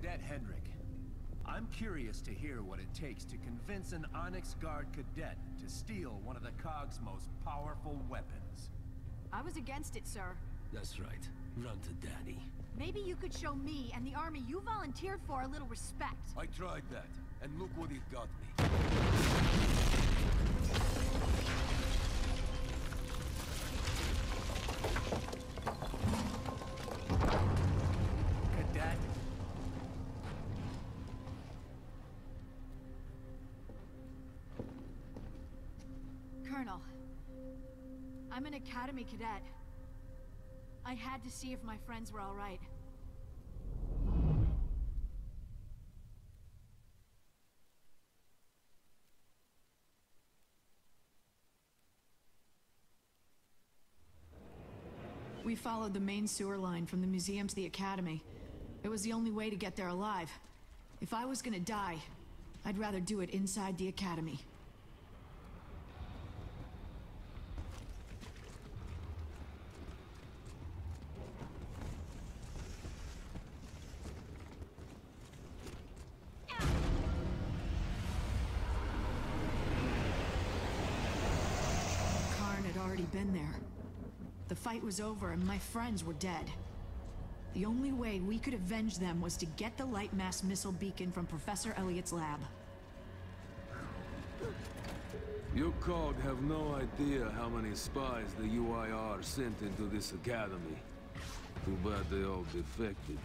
Cadet Hendrik. I'm curious to hear what it takes to convince an Onyx Guard cadet to steal one of the COG's most powerful weapons. I was against it, sir. That's right. Run to daddy. Maybe you could show me and the army you volunteered for a little respect. I tried that, and look what it got me. Academy cadet. I had to see if my friends were all right. We followed the main sewer line from the museum to the academy. It was the only way to get there alive. If I was gonna die, I'd rather do it inside the academy. Karn had already been there. The fight was over and my friends were dead. The only way we could avenge them was to get the light mass missile beacon from Professor Elliot's lab. Your COG have no idea how many spies the UIR sent into this academy. Too bad they all defected.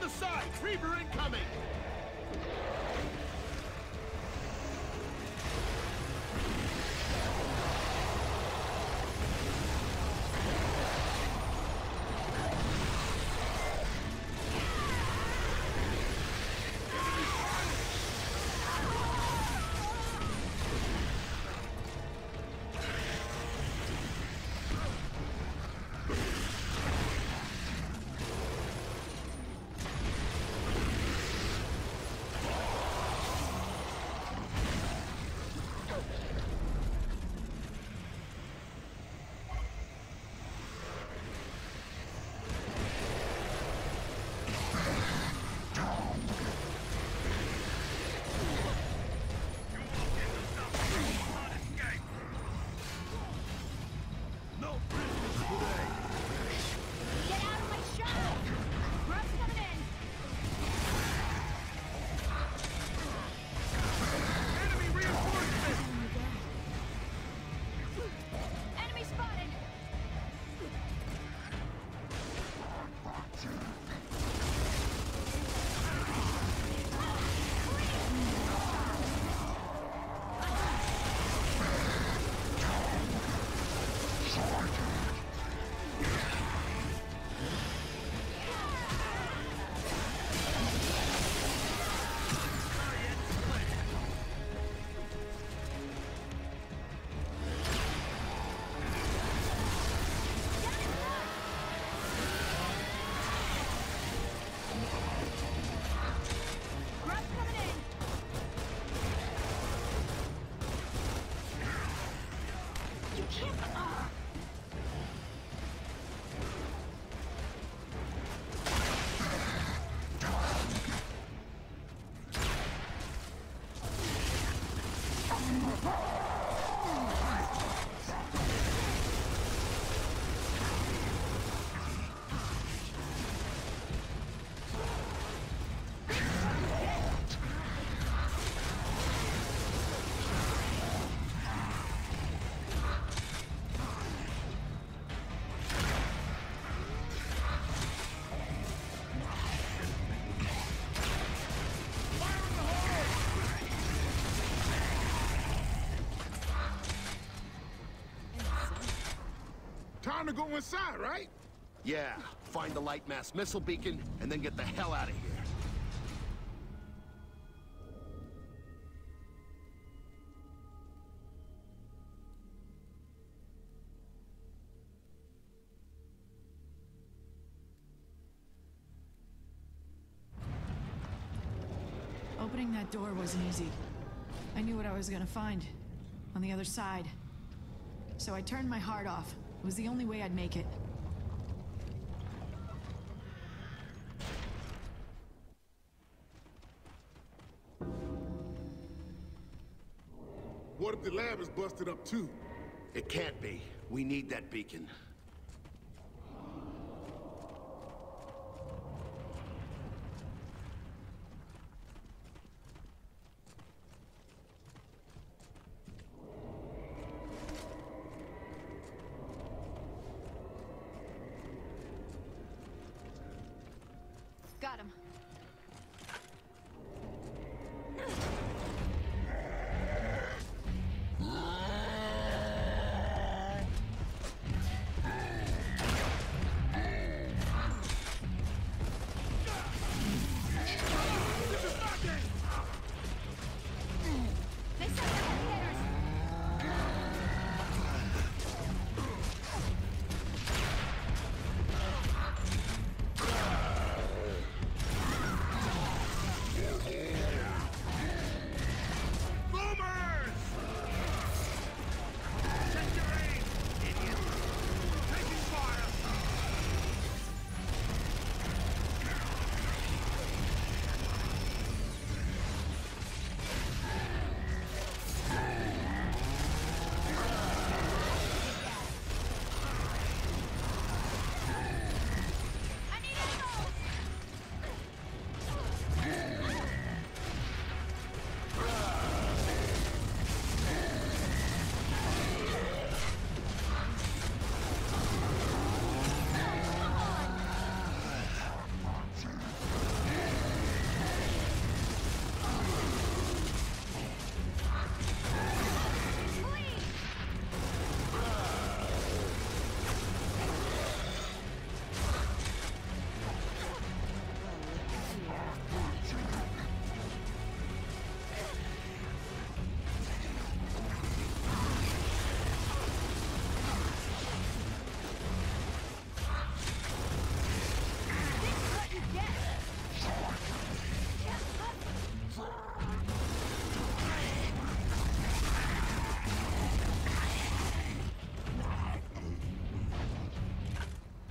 The side! Reaver incoming! To go inside, right? Yeah, find the light mass missile beacon, and then get the hell out of here. Opening that door wasn't easy. I knew what I was gonna find. On the other side. So I turned my heart off. It was the only way I'd make it. What if the lab is busted up too? It can't be. We need that beacon.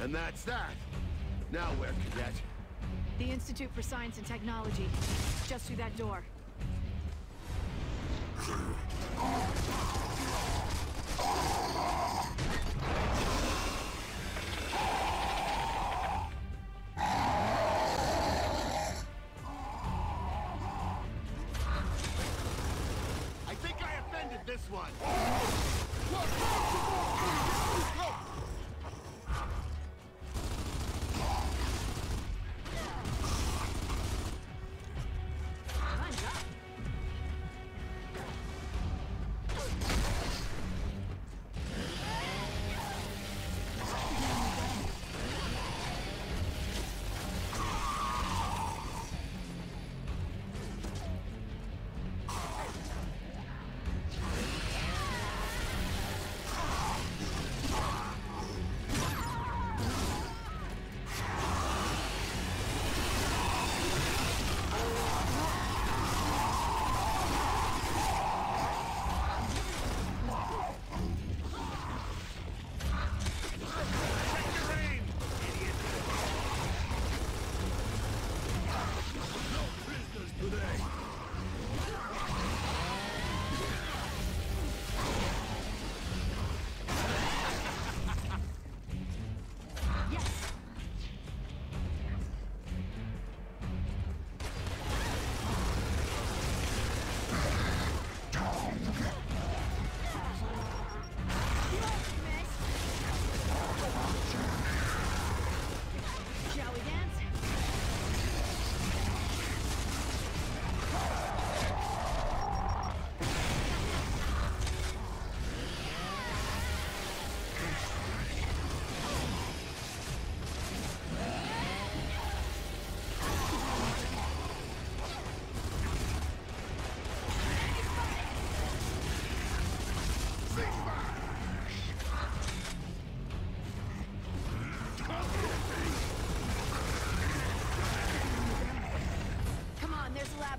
And that's that. Now where, cadet? The Institute for Science and Technology. Just through that door.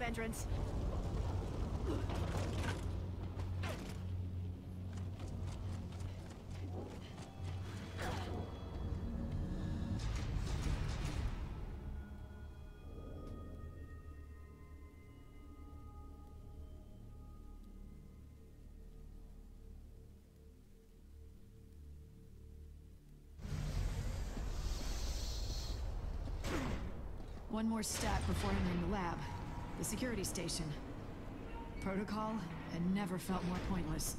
Entrance. One more step before entering the lab. The security station. Protocol had never felt more pointless.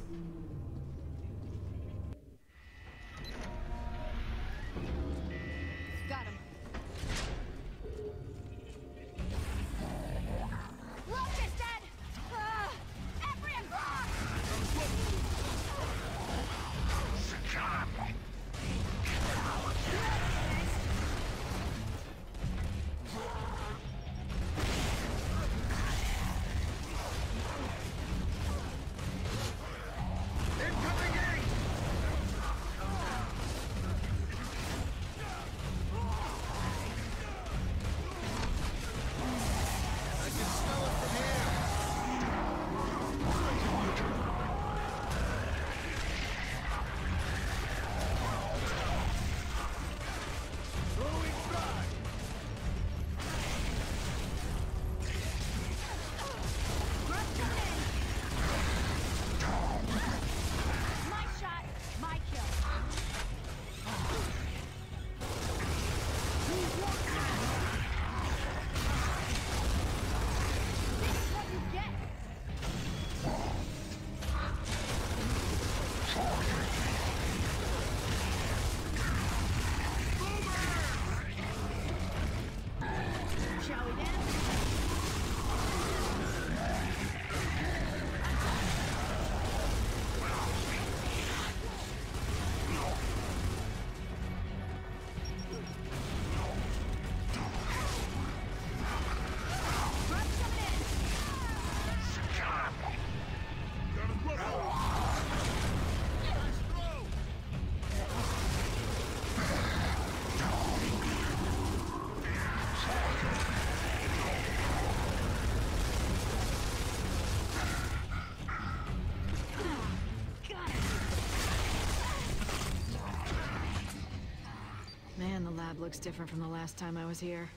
Man, the lab looks different from the last time I was here.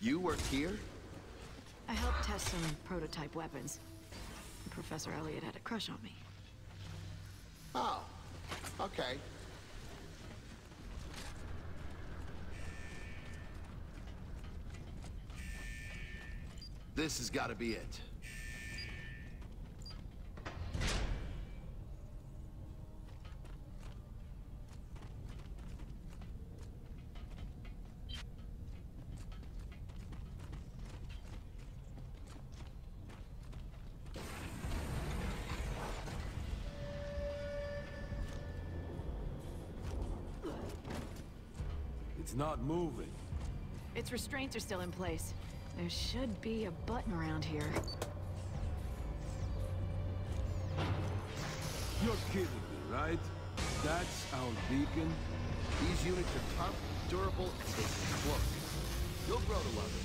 You worked here? I helped test some prototype weapons. Professor Elliot had a crush on me. Oh, okay. This has got to be it. It's not moving. Its restraints are still in place. There should be a button around here. You're kidding me, right? That's our beacon? These units are tough, durable, and they can cloak. You'll grow to love it.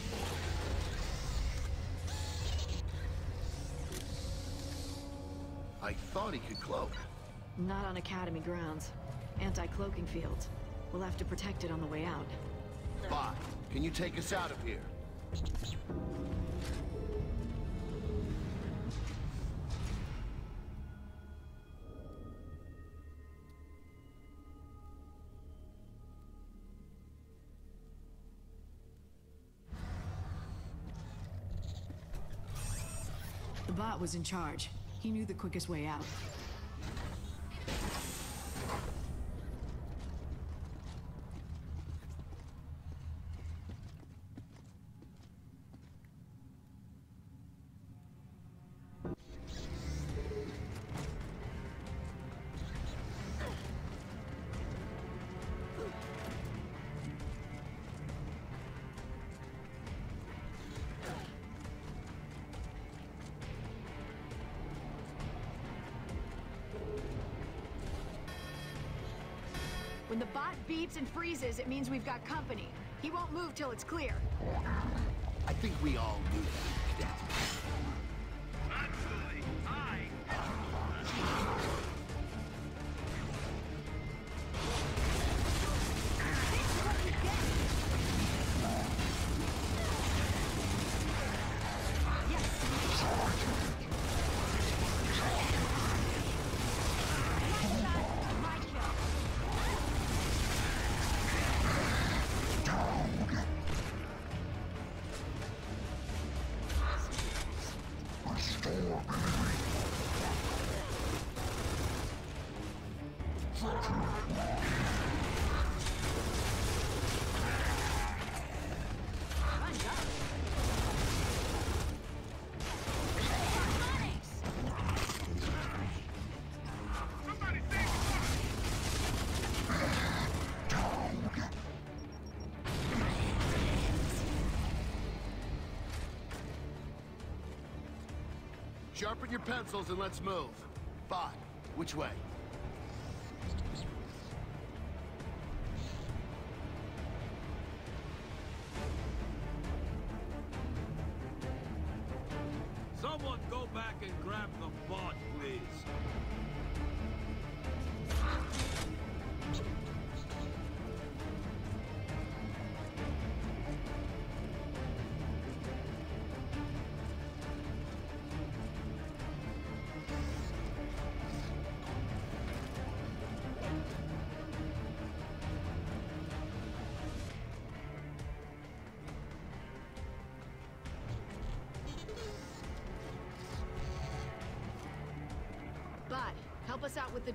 I thought he could cloak. Not on Academy grounds. Anti-cloaking fields. We'll have to protect it on the way out. Bot, can you take us out of here? The bot was in charge. He knew the quickest way out. When the bot beeps and freezes, it means we've got company. He won't move till it's clear. I think we all knew that. debt. Sharpen your pencils and let's move. Five. Which way?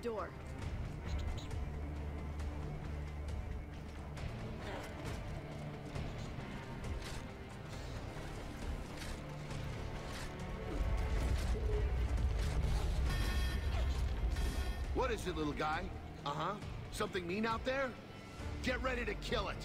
The door. What is it, little guy? Uh-huh. Something mean out there? Get ready to kill it.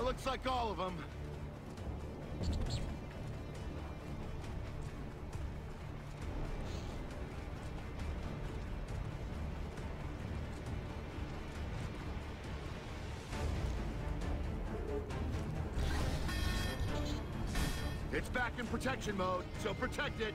That looks like all of them. It's back in protection mode, so protect it.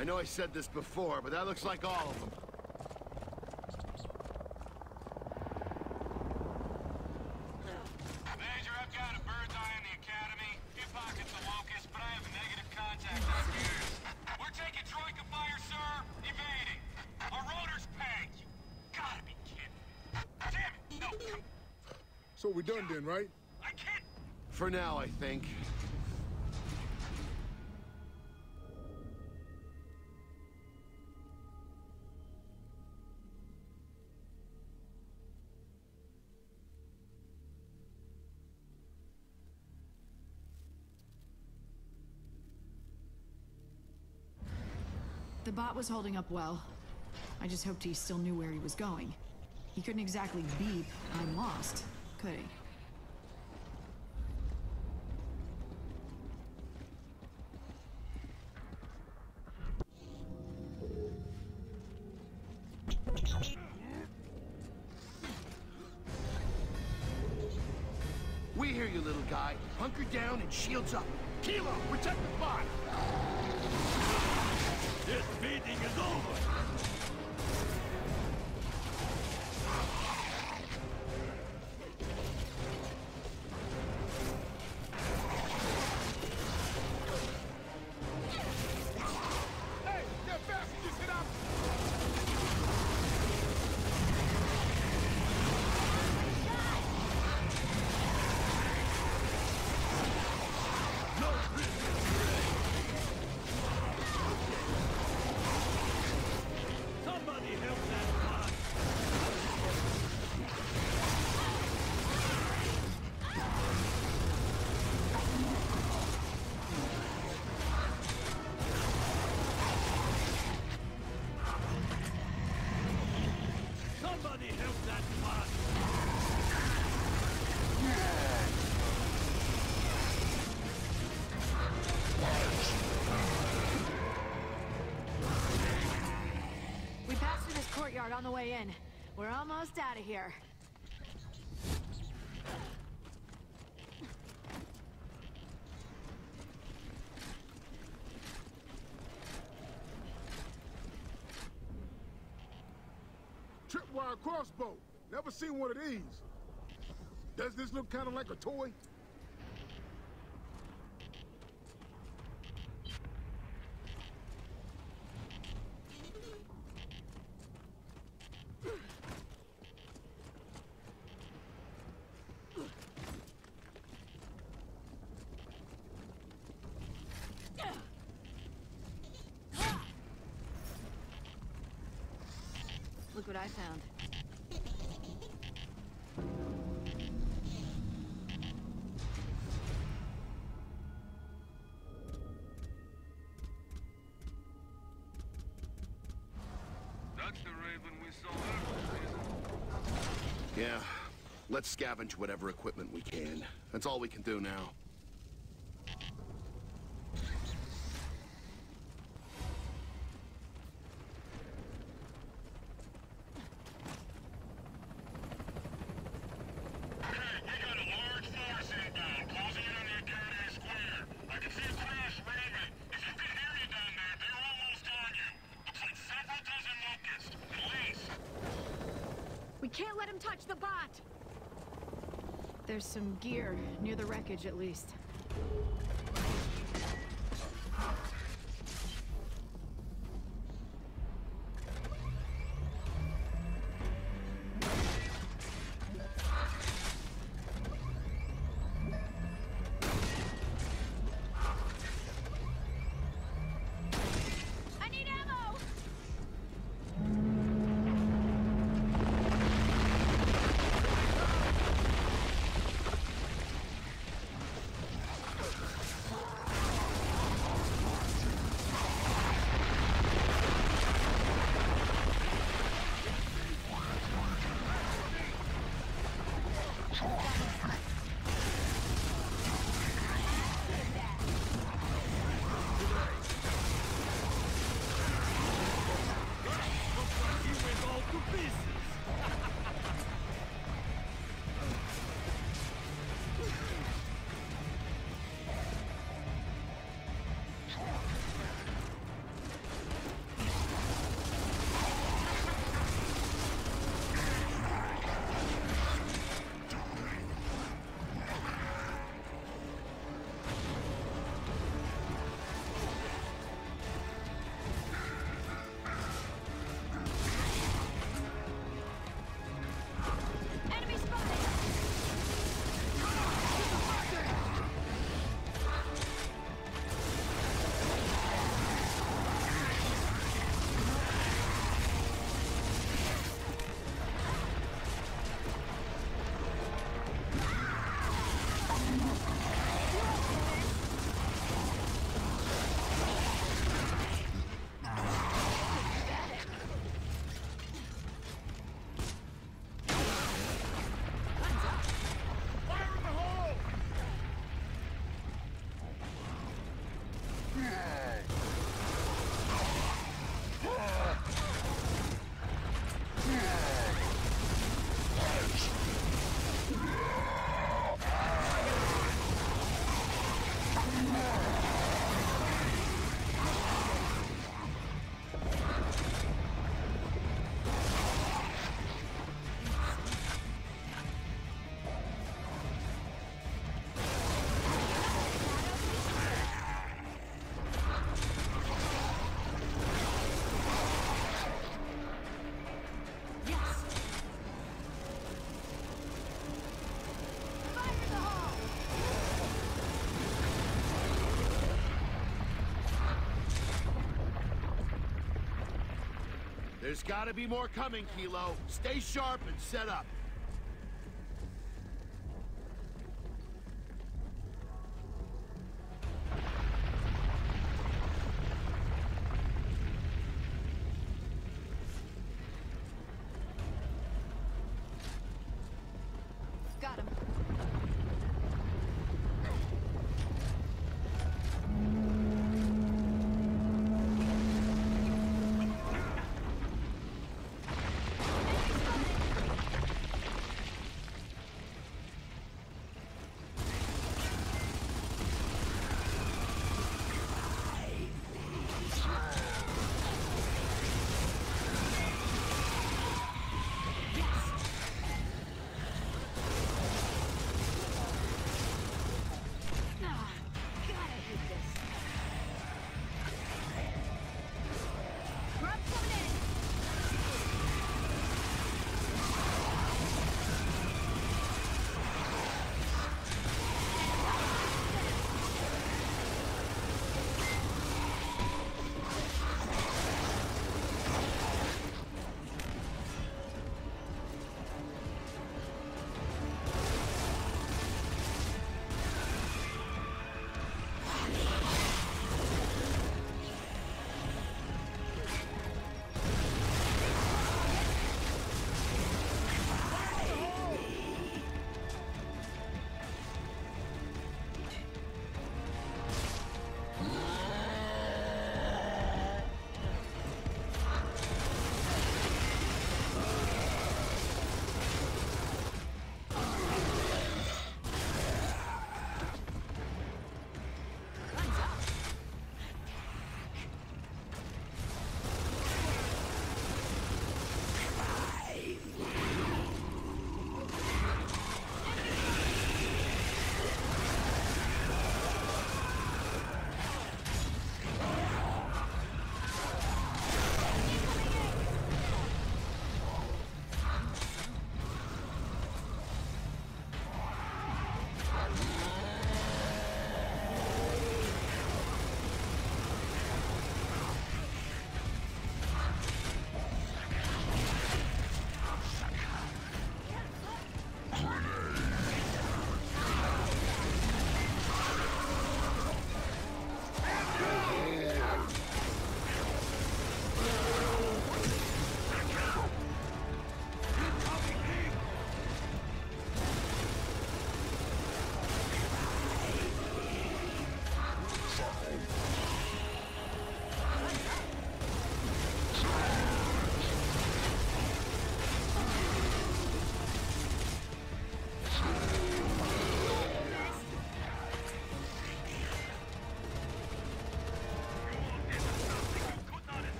I know I said this before, but that looks like all of them. Major, I've got a bird's eye on the Academy. The bot was holding up well. I just hoped he still knew where he was going. He couldn't exactly beep, I'm lost, could he? We hear you, little guy. Hunker down and shields up. Kilo, protect the on the way in. We're almost out of here. Tripwire crossbow. Never seen one of these. Does this look kind of like a toy? What I found. That's the Raven we saw earlier, Yeah. Let's scavenge whatever equipment we can. That's all we can do now. Hey, we got a large force inbound, closing in on the Academy Square. I can see a crash Raven. If you can hear you down there, they're almost on you. Looks like several dozen locusts, at least. We can't let him touch the bot! There's some gear near the wreckage, at least. There's gotta be more coming, Kilo. Stay sharp and set up.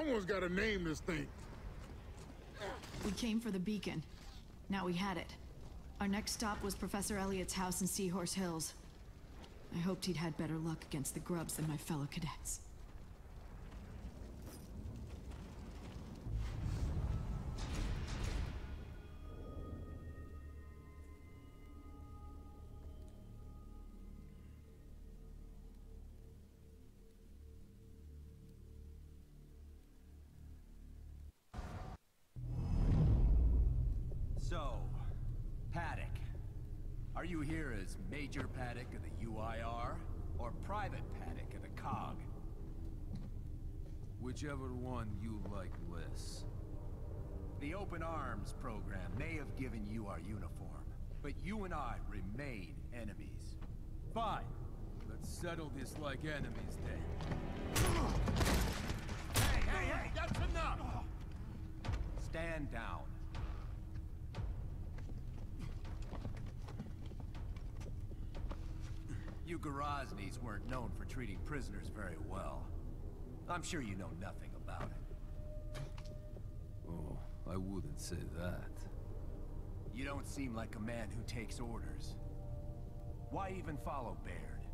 Someone's got to name this thing. We came for the beacon. Now we had it. Our next stop was Professor Elliot's house in Seahorse Hills. I hoped he'd had better luck against the grubs than my fellow cadets. Are you here as Major Paduk of the UIR? Or Private Paduk of the COG? Whichever one you like less. The Open Arms program may have given you our uniform, but you and I remain enemies. Fine. Let's settle this like enemies then. Hey, hey, hey, that's enough! Stand down. You Gorasnis weren't known for treating prisoners very well. I'm sure you know nothing about it. Oh, I wouldn't say that. You don't seem like a man who takes orders. Why even follow Baird?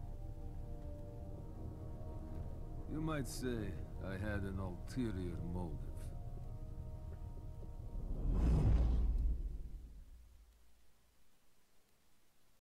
You might say I had an ulterior motive.